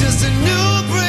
just a new breath